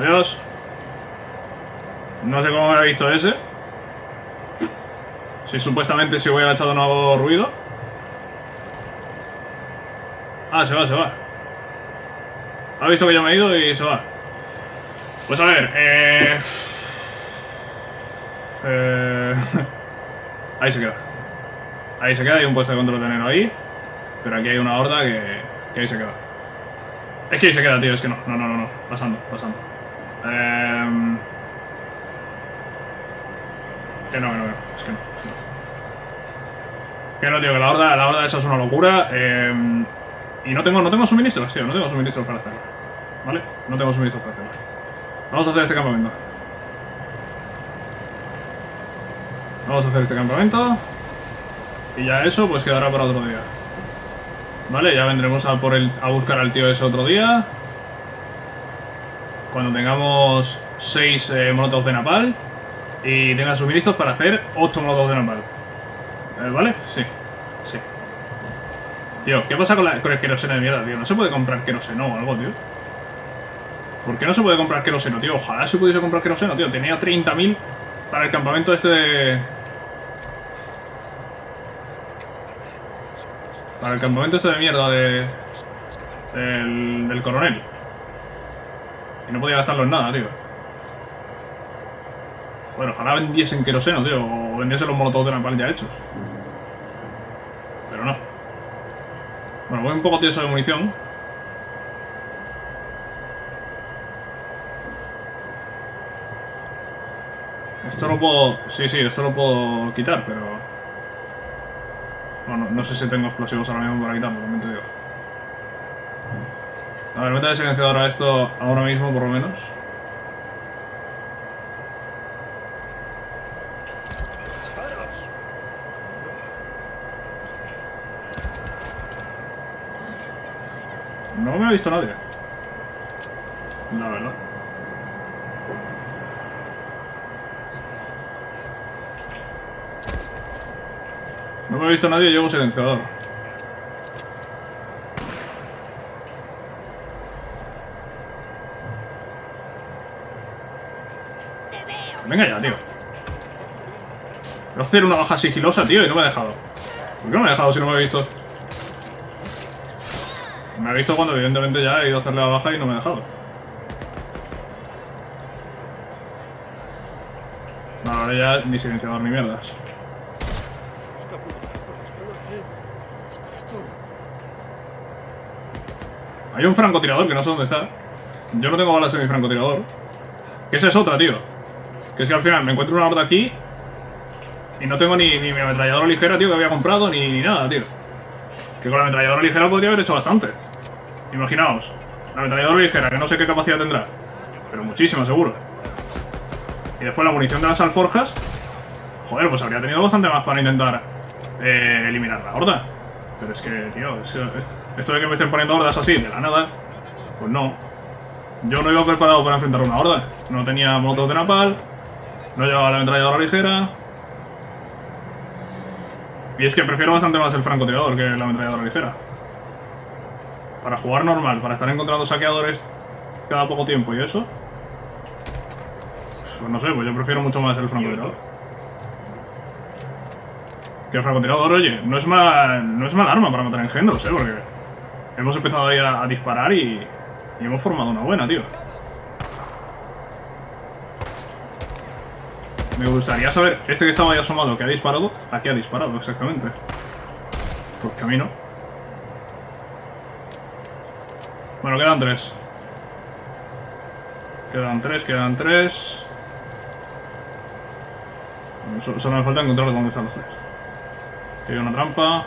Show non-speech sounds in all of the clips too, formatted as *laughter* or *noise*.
Adiós. No sé cómo me ha visto ese. Si supuestamente si hubiera echado no hago ruido. Ah, se va, se va. Ha visto que yo me he ido y se va. Pues a ver, eh... eh... *laughs* ahí se queda. Ahí se queda, hay un puesto de control de enero ahí. Pero aquí hay una horda que, que ahí se queda. Es que ahí se queda, tío, es que no, no, no, no, no. Pasando, pasando. Eh... Que no, que no. Es que no, que no. Que no, tío, que la horda, la horda esa es una locura. Eh... Y no tengo, no tengo suministros, tío, no tengo suministros para hacerlo. ¿Vale? No tengo suministros para hacerlo. Vamos a hacer este campamento. Vamos a hacer este campamento. Y ya eso, pues quedará para otro día. Vale, ya vendremos a, por el, a buscar al tío ese otro día. Cuando tengamos 6 eh, de napal. Y tenga suministros para hacer 8 molotovs de napal. Eh, ¿Vale? Sí. Sí. Tío, ¿qué pasa con, la, con el queroseno de mierda, tío? No se puede comprar queroseno o algo, tío. ¿Por qué no se puede comprar queroseno, tío? Ojalá se pudiese comprar queroseno, tío. Tenía 30.000 para el campamento este de... Para el campamento este de mierda de... Del, del coronel. No podía gastarlo en nada, tío. Joder, ojalá vendiesen queroseno, tío. O vendiesen los molotovs de napalm ya hechos. Pero no. Bueno, voy un poco tieso de munición. Esto lo puedo... Sí, sí, esto lo puedo quitar, pero... Bueno, no sé si tengo explosivos ahora mismo para quitarlo, también te digo. A ver, el silenciador a esto ahora mismo, por lo menos. No me ha visto nadie. La verdad. No me ha visto nadie llevo silenciador. Venga ya, tío. Voy a hacer una baja sigilosa, tío, y no me ha dejado. ¿Por qué no me ha dejado si no me ha visto? Me ha visto cuando evidentemente ya he ido a hacerle la baja y no me ha dejado. No, ahora ya ni silenciador ni mierdas. ¿eh? Hay un francotirador que no sé dónde está. Yo no tengo balas en mi francotirador. Que esa es otra, tío. Que es que al final me encuentro una horda aquí y no tengo ni, ni mi ametralladora ligera, tío, que había comprado, ni, ni nada, tío. Que con la ametralladora ligera podría haber hecho bastante. Imaginaos, la ametralladora ligera, que no sé qué capacidad tendrá, pero muchísima, seguro. Y después la munición de las alforjas. Joder, pues habría tenido bastante más para intentar eh, eliminar la horda. Pero es que, tío, es- esto de que me estén poniendo hordas así, de la nada, pues no. Yo no iba preparado para enfrentar una horda. No tenía motos de napal, no llevaba la ametralladora ligera. Y es que prefiero bastante más el francotirador que la ametralladora ligera. Para jugar normal, para estar encontrando saqueadores cada poco tiempo y eso. Pues no sé, pues yo prefiero mucho más el francotirador. Que el francotirador, oye, no es mal, no es mal arma para matar engendros, ¿eh? Porque hemos empezado ahí a, a disparar y, y hemos formado una buena, tío. Me gustaría saber, este que estaba ahí asomado, que ha disparado, ¿a qué ha disparado exactamente? Porque a mí no. Bueno, quedan tres. Quedan tres, quedan tres. Solo, solo me falta encontrar dónde están los tres. Aquí hay una trampa.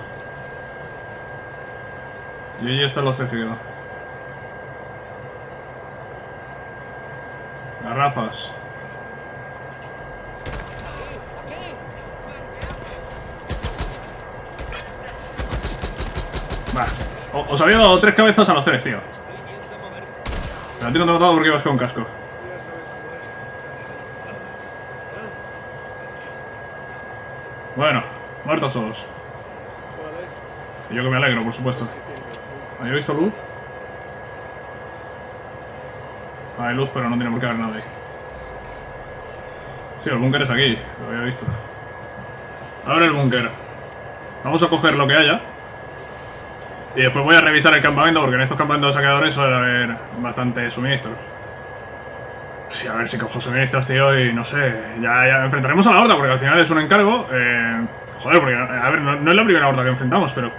Y ahí están los tres que quedan. Garrafas. O- Os había dado tres cabezas a los tres, tío. Pero a ti no te he matado porque ibas con casco. Bueno, muertos todos. Y yo que me alegro, por supuesto. ¿Había visto luz? Hay luz, pero no tiene por qué haber nadie. Sí, el búnker es aquí, lo había visto. Abre el búnker. Vamos a coger lo que haya. Y después voy a revisar el campamento, porque en estos campamentos de saqueadores suele haber bastante suministros. Sí, a ver si cojo suministros, tío, y no sé. Ya, ya enfrentaremos a la horda, porque al final es un encargo. Eh, joder, porque, a ver, no, es la primera horda que enfrentamos, pero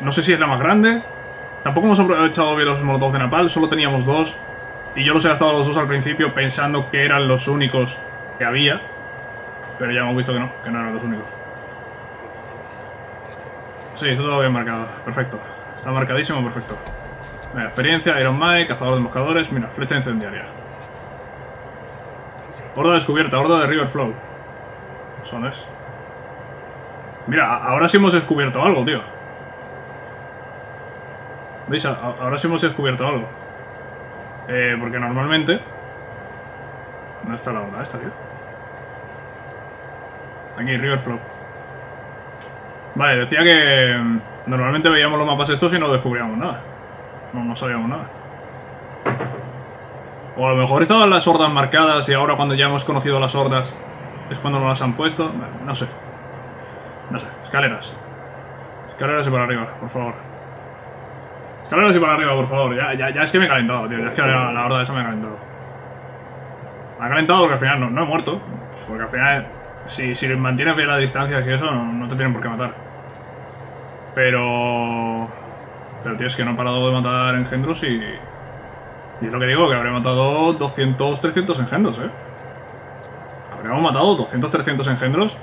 no sé si es la más grande. Tampoco hemos aprovechado bien los molotovs de Napal, solo teníamos dos. Y yo los he gastado los dos al principio pensando que eran los únicos que había. Pero ya hemos visto que no, que no eran los únicos. Sí, está todo bien marcado. Perfecto. Está marcadísimo, perfecto. Mira, experiencia, Iron Mike, cazador de moscadores. Mira, flecha incendiaria. Horda descubierta, horda de River Flow. Son es. Mira, ahora sí hemos descubierto algo, tío. ¿Veis? Ahora sí hemos descubierto algo. Eh, porque normalmente... ¿Dónde está la horda esta, tío? Aquí, River Flow. Vale, decía que mm, normalmente veíamos los mapas estos y no descubríamos nada. No, no sabíamos nada. O a lo mejor estaban las hordas marcadas y ahora cuando ya hemos conocido las hordas es cuando nos las han puesto. No sé. No sé. Escaleras. Escaleras y para arriba, por favor. Escaleras y para arriba, por favor. Ya, ya, ya es que me he calentado, tío. Ya es que la, la horda esa me ha calentado. Me ha calentado porque al final no, no he muerto. Porque al final, si, si mantienes bien las distancias y eso, no, te tienen por qué matar. Pero... Pero, tío, es que no he parado de matar engendros y... Y es lo que digo, que habré matado 200, 300 engendros, ¿eh? Habríamos matado 200, 300 engendros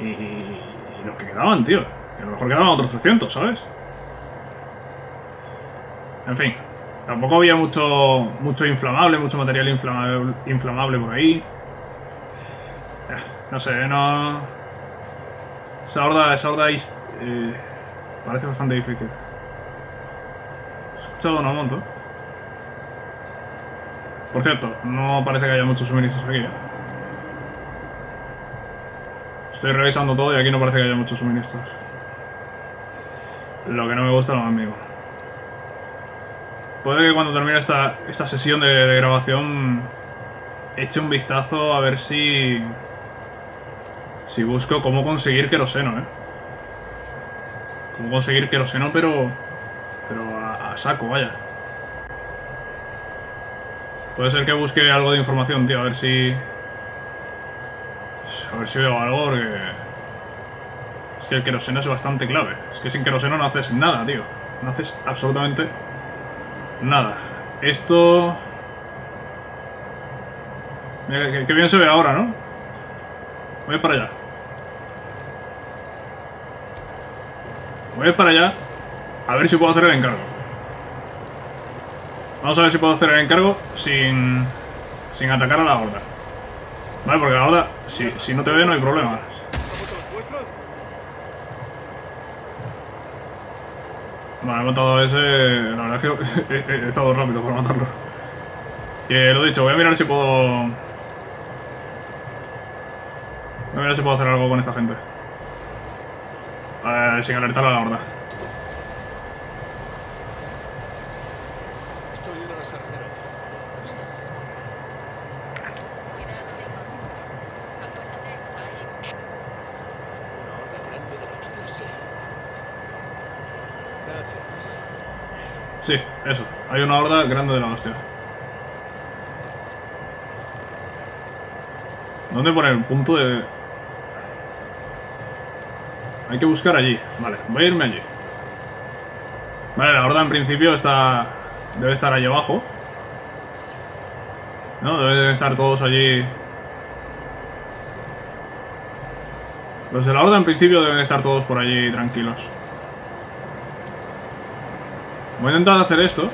y, y los que quedaban, tío. Y a lo mejor quedaban otros 300, ¿sabes? En fin, tampoco había mucho, mucho inflamable, mucho material inflamable, inflamable por ahí. No sé, no... Esa horda, esa horda eh, parece bastante difícil. He escuchado una moto. Por cierto, no parece que haya muchos suministros aquí. ¿eh? Estoy revisando todo y aquí no parece que haya muchos suministros. Lo que no me gusta lo mínimo. Puede que cuando termine esta, esta sesión de grabación eche un vistazo a ver si... Si busco cómo conseguir queroseno, ¿eh? Cómo conseguir queroseno, pero... Pero a, a saco, vaya. Puede ser que busque algo de información, tío, a ver si... A ver si veo algo, porque... Es que el queroseno es bastante clave. Es que sin queroseno no haces nada, tío. No haces absolutamente nada. Esto... Mira, que, bien se ve ahora, ¿no? Voy para allá. Voy para allá. A ver si puedo hacer el encargo. Vamos a ver si puedo hacer el encargo sin, sin atacar a la horda. Vale, porque la horda, si, si no te ve no hay problema. Vale, he matado a ese... La verdad es que *laughs* he, estado rápido para matarlo. Que lo dicho, voy a mirar si puedo... Mirar si puedo hacer algo con esta gente. Eh, sin alertar a la horda. Estoy en el aserradero. Cuidado, Deacon. Acuérdate, ahí. Una horda grande de la hostia, sí. Gracias. Sí, eso. Hay una horda grande de la hostia. ¿Dónde pone el punto de...? Hay que buscar allí. Vale, voy a irme allí. Vale, la horda en principio está... Debe estar allí abajo. ¿No? Deben estar todos allí... Los de la horda en principio deben estar todos por allí tranquilos. Voy a intentar hacer esto.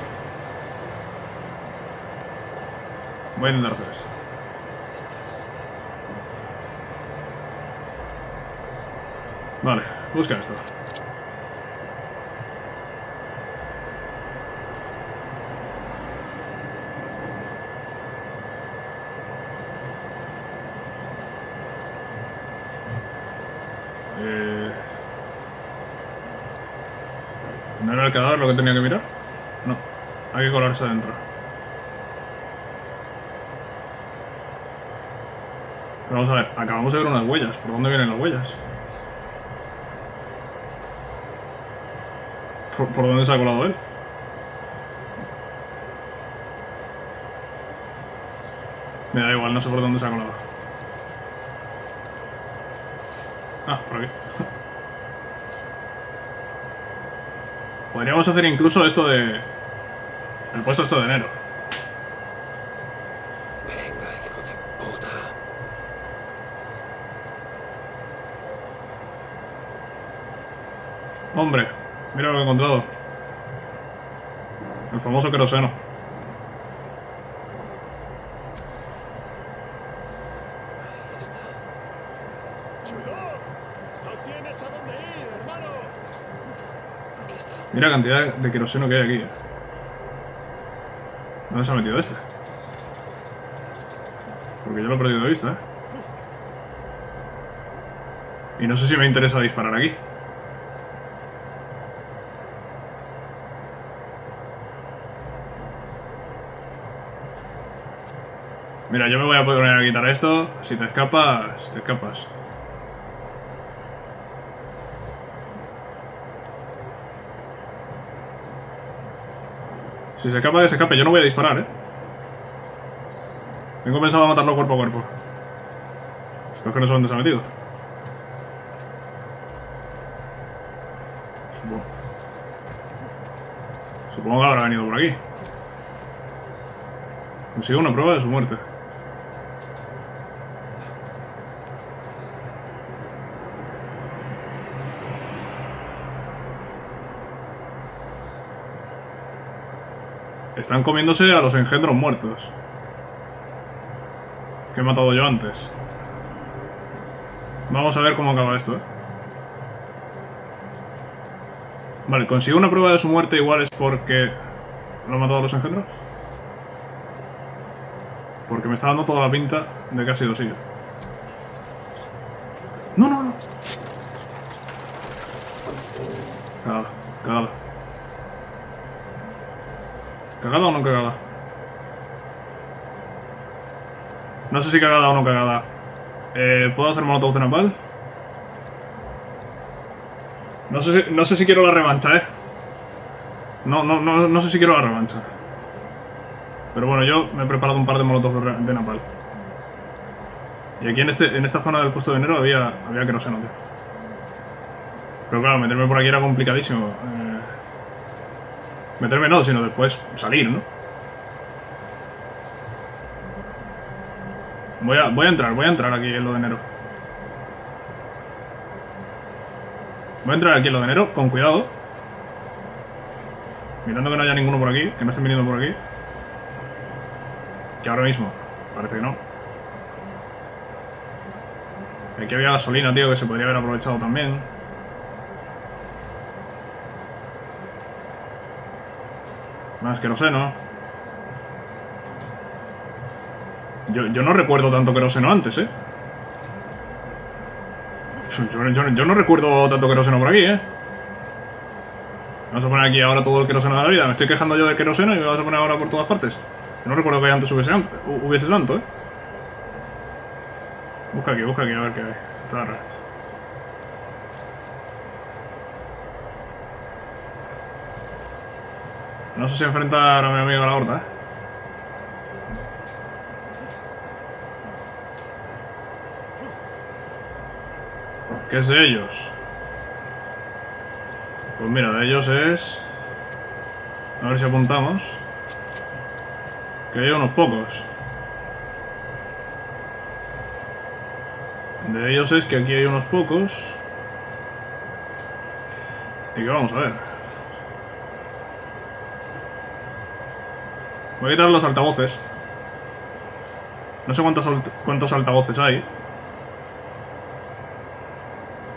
Voy a intentar hacer Vale, busca esto. Eh, ¿No era el cadáver lo que tenía que mirar? No, hay que colarse adentro. Pero vamos a ver, acabamos de ver unas huellas. ¿Por dónde vienen las huellas? ¿Por, por dónde se ha colado él? Me da igual, no sé por dónde se ha colado. Ah, por aquí. *laughs* Podríamos hacer incluso esto de... El puesto esto de enero. Venga, hijo de puta. Hombre, mira lo que he encontrado. El famoso queroseno. Mira la cantidad de queroseno que hay aquí. ¿Dónde se ha metido este? Porque yo lo he perdido de vista, ¿eh? Y no sé si me interesa disparar aquí. Mira, yo me voy a poner a quitar esto. Si te escapas, te escapas. Si se escapa, que se escape. Yo no voy a disparar, ¿eh? Tengo pensado matarlo cuerpo a cuerpo. Espero que no sé dónde se ha metido. Supongo. Supongo que habrá venido por aquí. Consigo una prueba de su muerte. Están comiéndose a los engendros muertos. Que he matado yo antes. Vamos a ver cómo acaba esto, ¿eh? Vale, consigo una prueba de su muerte igual es porque... ¿Lo ha matado a los engendros? Porque me está dando toda la pinta de que ha sido así. No, no, no. Cagada, cagada. ¿Cagada o no cagada? No sé si cagada o no cagada. Eh, ¿Puedo hacer molotov de napal? No sé, si, no sé si quiero la revancha, eh. No, no, no, no sé si quiero la revancha. Pero bueno, yo me he preparado un par de molotov de napal. Y aquí en, este, en esta zona del puesto de enero había, había queroseno, tío. Pero claro, meterme por aquí era complicadísimo. Eh, meterme no, sino después salir, ¿no? Voy a, voy a entrar, voy a entrar aquí en lo de enero. Voy a entrar aquí en lo de enero, con cuidado. Mirando que no haya ninguno por aquí, que no estén viniendo por aquí. Que ahora mismo, parece que no. Aquí había gasolina, tío, que se podría haber aprovechado también. Más queroseno. Yo, yo no recuerdo tanto queroseno antes, ¿eh? *laughs* Yo, yo- no recuerdo tanto queroseno por aquí, ¿eh? Vamos a poner aquí ahora todo el queroseno de la vida. Me estoy quejando yo del queroseno y me vas a poner ahora por todas partes. Yo no recuerdo que antes hubiese, antes, hu- hubiese tanto, ¿eh? Busca aquí, busca aquí, a ver qué hay. Está raro esto. No sé si enfrentar a mi amigo a la horta, ¿eh? ¿Qué es de ellos? Pues mira, de ellos es... A ver si apuntamos. Que hay unos pocos. De ellos es que aquí hay unos pocos. Y que vamos a ver. Voy a quitar los altavoces. No sé cuántos, cuántos altavoces hay.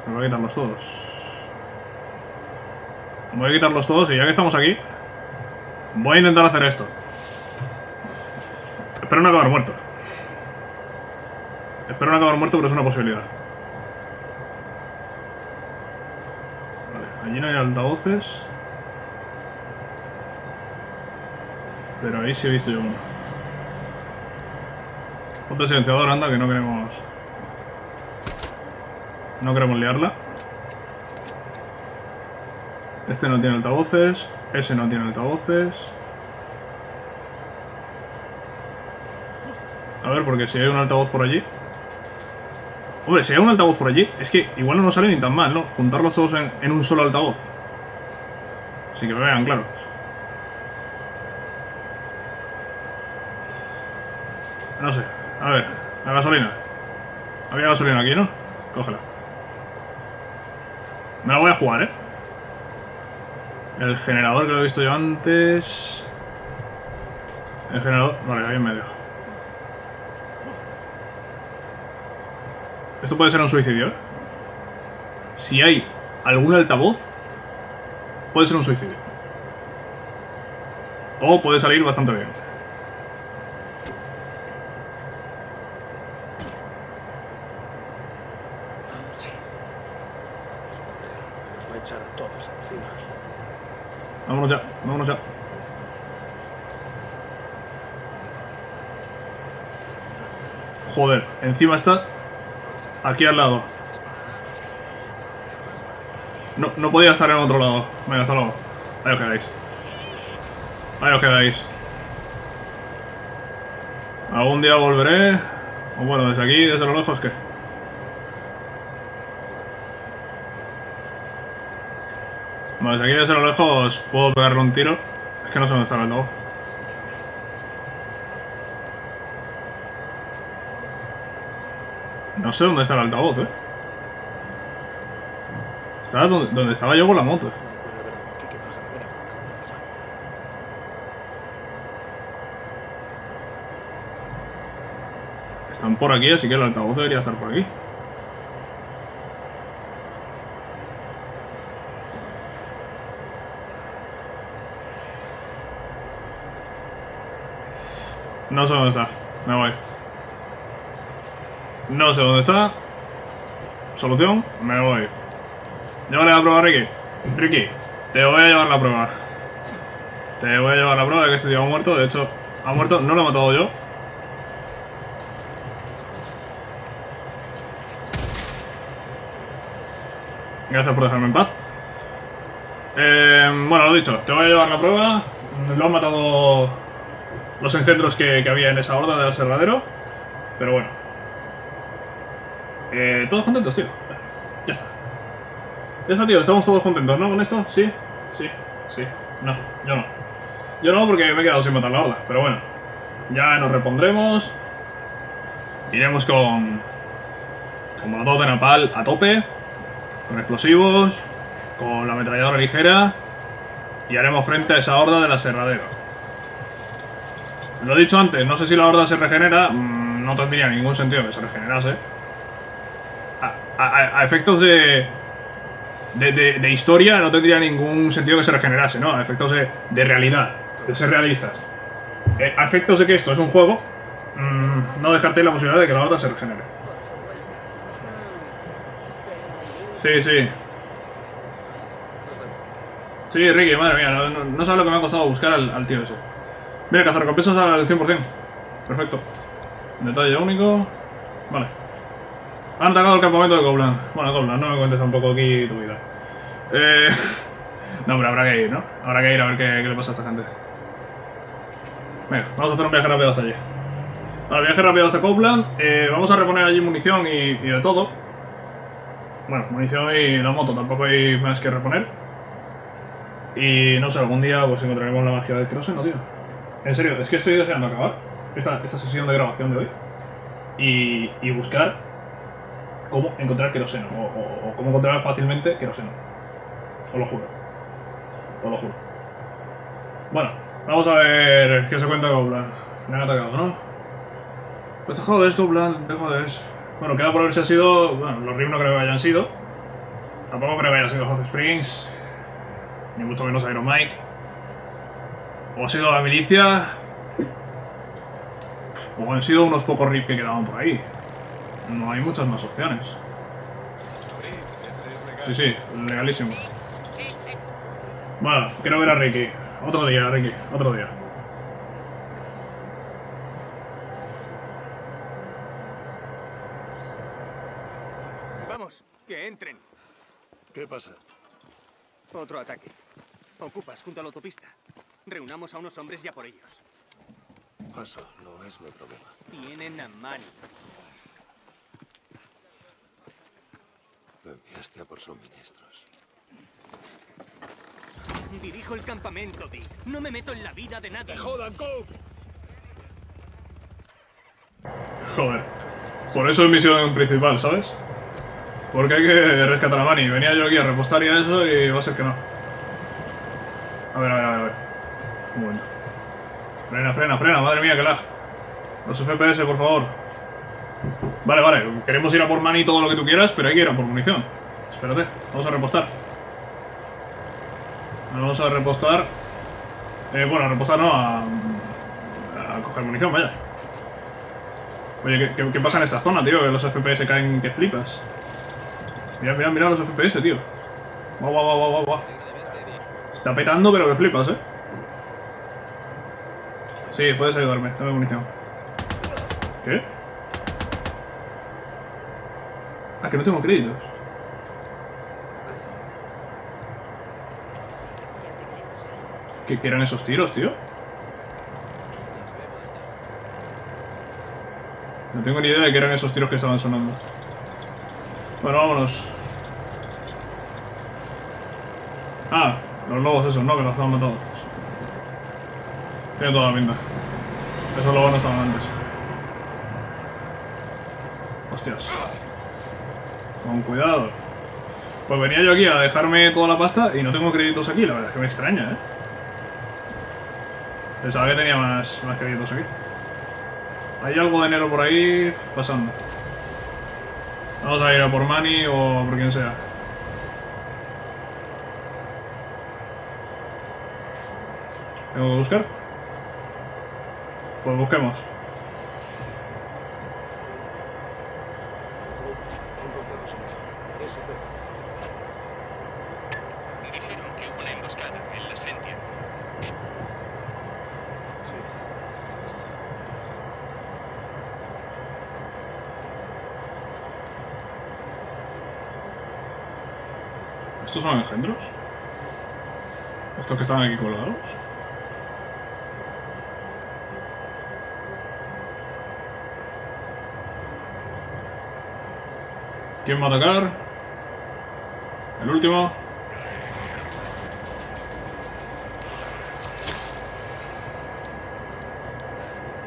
Voy a quitarlos todos. Voy a quitarlos todos y ya que estamos aquí, voy a intentar hacer esto. Espero no acabar muerto. Espero no acabar muerto, pero es una posibilidad. Vale, allí no hay altavoces. Pero ahí sí he visto yo uno. Ponte silenciador, anda, que no queremos... No queremos liarla. Este no tiene altavoces. Ese no tiene altavoces. A ver, porque si hay un altavoz por allí... Hombre, si hay un altavoz por allí, es que igual no sale ni tan mal, ¿no? Juntarlos todos en, en un solo altavoz. Así que me vean claros. No sé. A ver, la gasolina. Había gasolina aquí, ¿no? Cógela. Me la voy a jugar, ¿eh? El generador que lo he visto yo antes... El generador... Vale, ahí en medio. Esto puede ser un suicidio, ¿eh? Si hay algún altavoz, puede ser un suicidio. O puede salir bastante bien. Sí. Joder, nos va a echar a todos encima. Vámonos ya. Joder, encima está aquí al lado. No, no podía estar en otro lado. Venga, hasta luego. Ahí os quedáis. Ahí os quedáis. Algún día volveré. O bueno, desde aquí, desde lo lejos, ¿qué? Bueno, desde aquí, desde lo lejos, puedo pegarle un tiro. Es que no sé dónde está el altavoz. No sé dónde está el altavoz, eh. Estaba donde, donde estaba yo con la moto. Están por aquí, así que el altavoz debería estar por aquí. No sé dónde está. Me voy. No sé dónde está. Solución, me voy. Llévale la prueba Ricky. Ricky, te voy a llevar la prueba. Te voy a llevar la prueba de que este tío ha muerto. De hecho, ha muerto, no lo he matado yo. Gracias por dejarme en paz. Eh, bueno, lo dicho, te voy a llevar la prueba. Lo han matado los encendros que, que había en esa horda del aserradero. Pero bueno. Eh, todos contentos, tío. Ya está. Ya está, tío. Estamos todos contentos, ¿no? Con esto. ¿Sí? Sí. Sí. No, yo no. Yo no porque me he quedado sin matar la horda. Pero bueno. Ya nos repondremos. Iremos con... Con molotov de napal a tope. Con explosivos. Con la ametralladora ligera. Y haremos frente a esa horda del aserradero. Lo he dicho antes, no sé si la horda se regenera. mm, No tendría ningún sentido que se regenerase. A, efectos de, de, de- de historia no tendría ningún sentido que se regenerase, ¿no? A efectos de, de realidad, de ser realistas. Eh, a efectos de que esto es un juego, mm, no descartéis la posibilidad de que la horda se regenere. Sí, sí. Sí, Ricky, madre mía, no sabes lo que me ha costado buscar al, al tío ese. Mira, cazarrecompensas al 100%. Perfecto. Detalle único. Vale. Han atacado el campamento de Goblan. Bueno, Goblan, no me cuentes tampoco aquí tu vida. Eh... *laughs* No, pero habrá que ir, ¿no? Habrá que ir a ver qué, le pasa a esta gente. Venga, vamos a hacer un viaje rápido hasta allí. Vale, viaje rápido hasta Copeland. Eh, vamos a reponer allí munición y, de todo. Bueno, munición y la moto, tampoco hay más que reponer. Y no sé, algún día pues encontraremos la magia del queroseno, tío. En serio, es que estoy deseando acabar esta, esta sesión de grabación de hoy. Y, y buscar cómo encontrar queroseno. O, o- o cómo encontrar fácilmente queroseno. Os lo juro. Os lo juro. Bueno, vamos a ver qué se cuenta Goblan. Me han atacado, ¿no? Pues te jodes, Goblan, te jodes. Bueno, queda por ver si ha sido... Bueno, los RIM no creo que hayan sido. Tampoco creo que haya sido Hot Springs. Ni mucho menos Iron Mike. O ha sido la milicia. O han sido unos pocos RIP que quedaban por ahí. No hay muchas más opciones. Sí, sí, legalísimo. Bueno, quiero ver a Ricky. Otro día, Ricky, otro día. Vamos, que ¿Qué pasa? Otro ataque. Ocupas junto a la autopista. Reunamos a unos hombres ya por ellos. Paso, no es mi problema. Tienen a Manny. Lo enviaste a por suministros. Dirijo el campamento, Dick. No me meto en la vida de nadie. ¡Jodan, Cope! Joder. Por eso es misión principal, ¿sabes? Porque hay que rescatar a Manny. Venía yo aquí a repostar y a eso y va a ser que no. A ver, a ver, a ver. a ver. Un momento. Frena, frena, frena. Madre mía, que lag. Los FPS, por favor. Vale, vale. Queremos ir a por Manny todo lo que tú quieras, pero hay que ir a por munición. Espérate. Vamos a repostar. Vamos a repostar. Eh, bueno, a repostar no, a, a coger munición, vaya. Oye, ¿qué, qué, qué pasa en esta zona, tío? Que los FPS caen que flipas. Mira, mira, mira los FPS, tío. Guau, guau, guau, guau, guau. Está petando, pero que flipas, eh. Sí, puedes ayudarme. Dame munición. ¿Qué? Ah, que no tengo créditos. ¿Qué, eran esos tiros, tío? No tengo ni idea de qué eran esos tiros que estaban sonando. Bueno, vámonos. Ah, los lobos esos, ¿no? Que los han matado. Tiene toda la pinta. Esos lobos no estaban antes. Hostias. Con cuidado. Pues venía yo aquí a dejarme toda la pasta y no tengo créditos aquí, la verdad es que me extraña, ¿eh? Pensaba que tenía más, más créditos aquí. Hay algo de enero por ahí pasando. Vamos a ir a por Manny o por quien sea. ¿Tengo que buscar? Pues busquemos. Dijeron que hubo una emboscada en la Sentia. Sí, ahí está. ¿Estos son engendros? ¿Estos que están aquí colgados? ¿Quién va a atacar? El último.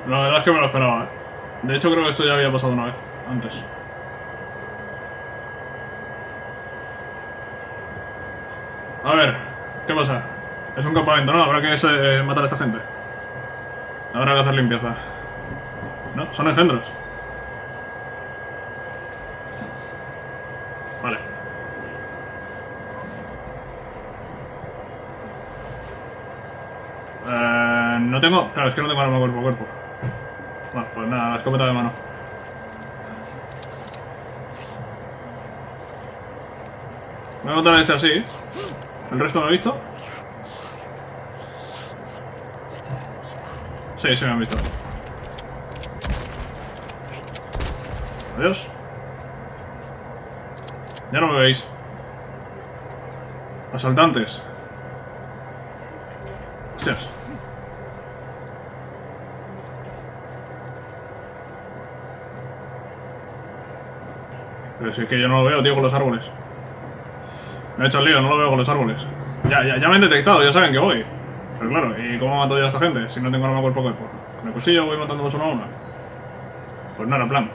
La verdad es que me lo esperaba. ¿eh? De hecho creo que esto ya había pasado una vez, antes. A ver, ¿qué pasa? Es un campamento, ¿no? Habrá que eh, matar a esta gente. Habrá que hacer limpieza. ¿No? Son engendros. Vale. Eh, no tengo... Claro, es que no tengo arma cuerpo a cuerpo. Bueno, pues nada, la escopeta de mano. Voy a matar a este así. ¿El resto me ha visto? Sí, sí me han visto. Adiós. Ya no me veis. Asaltantes. Hostias. Pero si es que yo no lo veo, tío, con los árboles. Me he hecho el lío, no lo veo con los árboles. Ya, ya, ya me han detectado, ya saben que voy. Pero claro, ¿y cómo mato yo a esta gente si no tengo arma cuerpo a cuerpo? ¿Con el cuchillo voy matándolos uno a uno? Pues no era plan.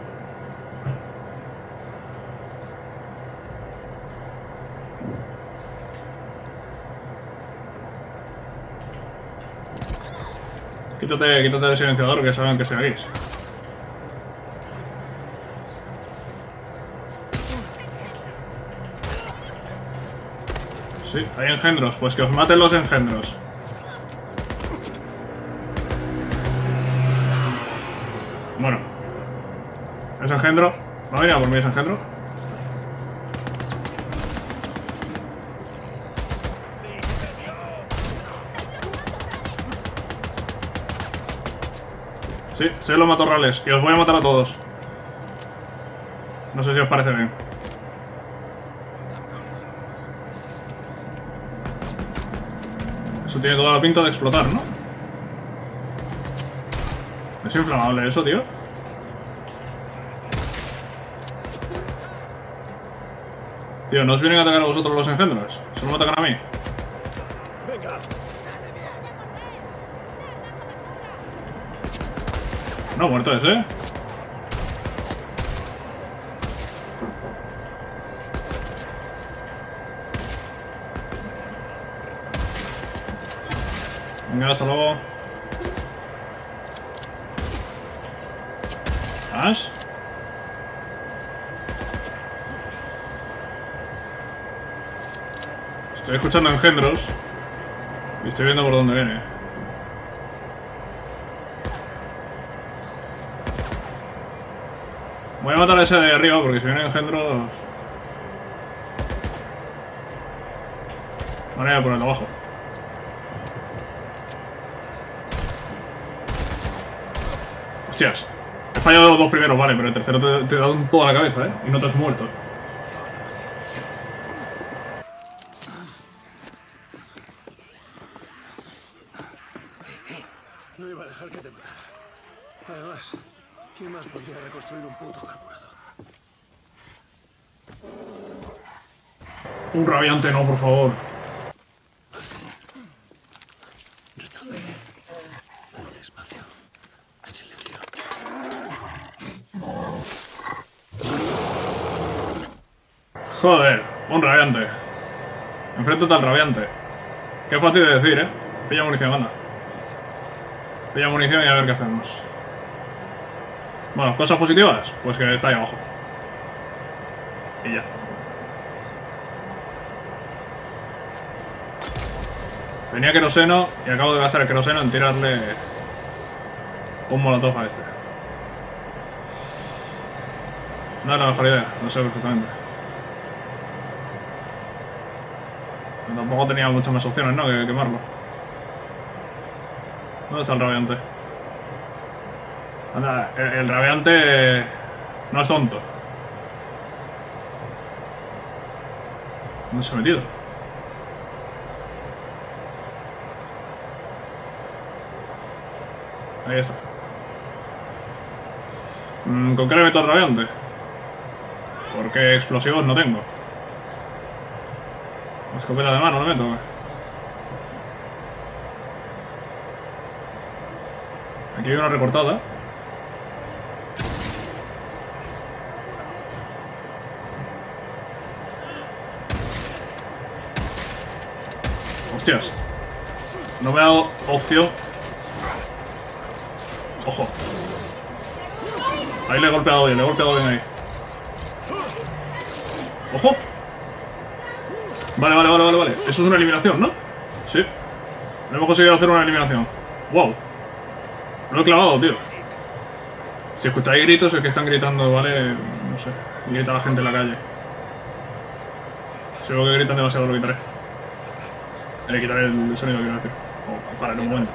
Quítate, quítate el silenciador que saben que seguís. Sí, hay engendros. Pues que os maten los engendros. Bueno. ¿Es engendro? ¿Va a venir a por mí ese engendro? Sí, soy los matorrales y os voy a matar a todos. No sé si os parece bien. Eso tiene toda la pinta de explotar, ¿no? Es inflamable eso, tío. Tío, ¿no os vienen a atacar a vosotros los engendros? ¿Solo me atacan a mí? Venga, No, muerto ese. Venga, hasta luego. ¿Ash? Estoy escuchando engendros. Y estoy viendo por dónde viene. Voy a matar a ese de arriba porque si vienen engendros. Vale, voy a de abajo. Hostias. He fallado los dos primeros, vale, pero el tercero te, te he dado en toda la cabeza, ¿eh? Y no te has muerto. no iba a dejar que te matara. Además, ¿quién más podría reconstruir un puto carburador? Un rabiante no, por favor. Joder, un rabiante. Enfréntate al rabiante. Qué fácil de decir, ¿eh? Pilla munición, anda. Pilla munición y a ver qué hacemos. Bueno, cosas positivas, pues que está ahí abajo. Y ya. Tenía queroseno y acabo de gastar el queroseno en tirarle un molotov a este. No es la mejor idea, lo sé perfectamente. Tampoco tenía muchas más opciones, ¿no? Que quemarlo. ¿Dónde está el rabiante? El, el rabiante no es tonto. ¿Dónde se ha metido? Ahí está. Mm, ¿Con qué le meto al rabiante? Porque explosivos no tengo. Escopeta de mano no meto. ¿o qué? Aquí hay una recortada. Hostias. No me ha dado opción. Ojo. Ahí le he golpeado bien, le he golpeado bien ahí. ¡Ojo! Vale, vale, vale, vale, vale. Eso es una eliminación, ¿no? Sí. Hemos conseguido hacer una eliminación. ¡Wow! Lo he clavado, tío. Si escucháis gritos es que están gritando, ¿vale? No sé. Grita la gente en la calle. Veo que gritan demasiado lo quitaré. Le quitaré el sonido, quiero decir. O para en un momento.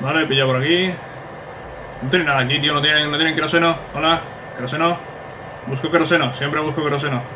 Vale, pilla por aquí. No tiene nada aquí, tío. No tienen, no tienen queroseno. Hola. Queroseno. Busco queroseno. Siempre busco queroseno.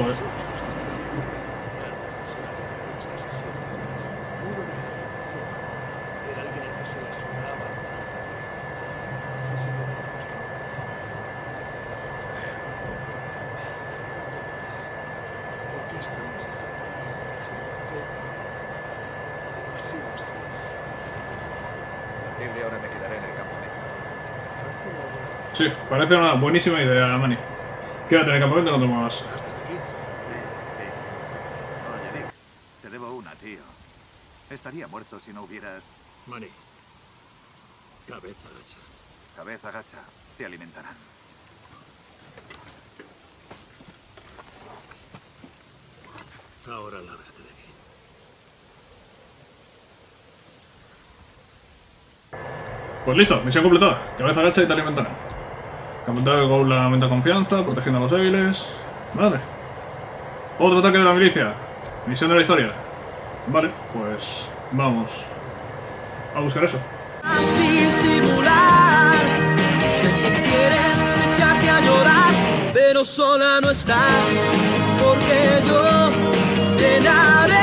idea. Sí, parece una buenísima idea, Mani. Quédate en el campamento no te muevas. ¿Vas desde aquí? Sí, sí. Oye, Dick, te debo una, tío. Estaría muerto si no hubieras... Manny. Cabeza hacha. Cabeza gacha. Te alimentarán. Ahora lárgate de aquí. Pues listo, misión completada. Cabeza gacha y te alimentarán. Capturar el Goul aumenta confianza, protegiendo a los débiles. Vale. Otro ataque de la milicia. Misión de la historia. Vale, pues vamos a buscar eso. pero sola no estás, porque yo llenaré.